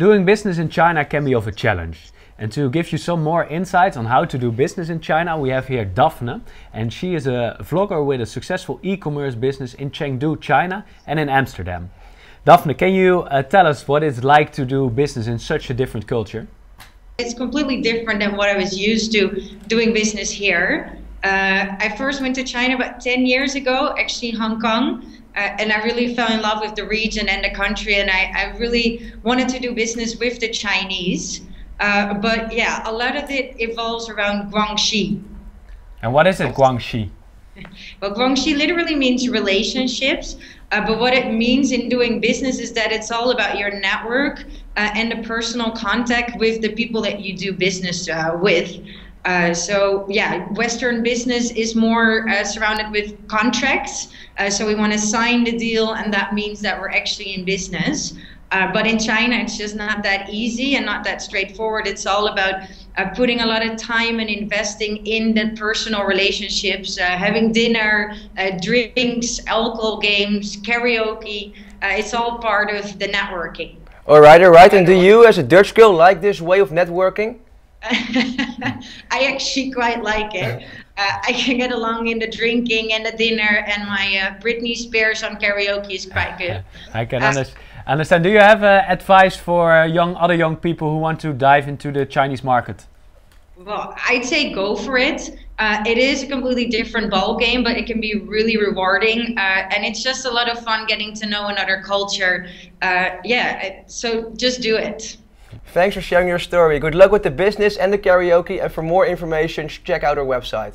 Doing business in China can be of a challenge. And to give you some more insights on how to do business in China, we have here Daphne. And she is a vlogger with a successful e commerce business in Chengdu, China, and in Amsterdam. Daphne, can you uh, tell us what it's like to do business in such a different culture? It's completely different than what I was used to doing business here. Uh, I first went to China about 10 years ago, actually Hong Kong, and I really fell in love with the region and the country, and I, I really wanted to do business with the Chinese. Uh, but yeah, a lot of it evolves around Guanxi. And what is it, Guanxi? Well, Guanxi literally means relationships, uh, but what it means in doing business is that it's all about your network uh, and the personal contact with the people that you do business uh, with. Uh, so yeah, Western business is more uh, surrounded with contracts. Uh, so we want to sign the deal, and that means that we're actually in business. Uh, but in China, it's just not that easy and not that straightforward. It's all about uh, putting a lot of time and investing in the personal relationships, uh, having dinner, drinks, alcohol games, karaoke. It's all part of the networking. All right, all right. And do you, as a Dutch girl, like this way of networking? I actually quite like it. Uh, I can get along in the drinking and the dinner, and my uh, Britney Spears on karaoke is quite good. I can understand. Understand. Do you have uh, advice for uh, young other young people who want to dive into the Chinese market? Well, I'd say go for it. Uh, it is a completely different ball game, but it can be really rewarding, uh, and it's just a lot of fun getting to know another culture. Uh, yeah, so just do it. Thanks for sharing your story. Good luck with the business and the karaoke, and for more information, check out our website.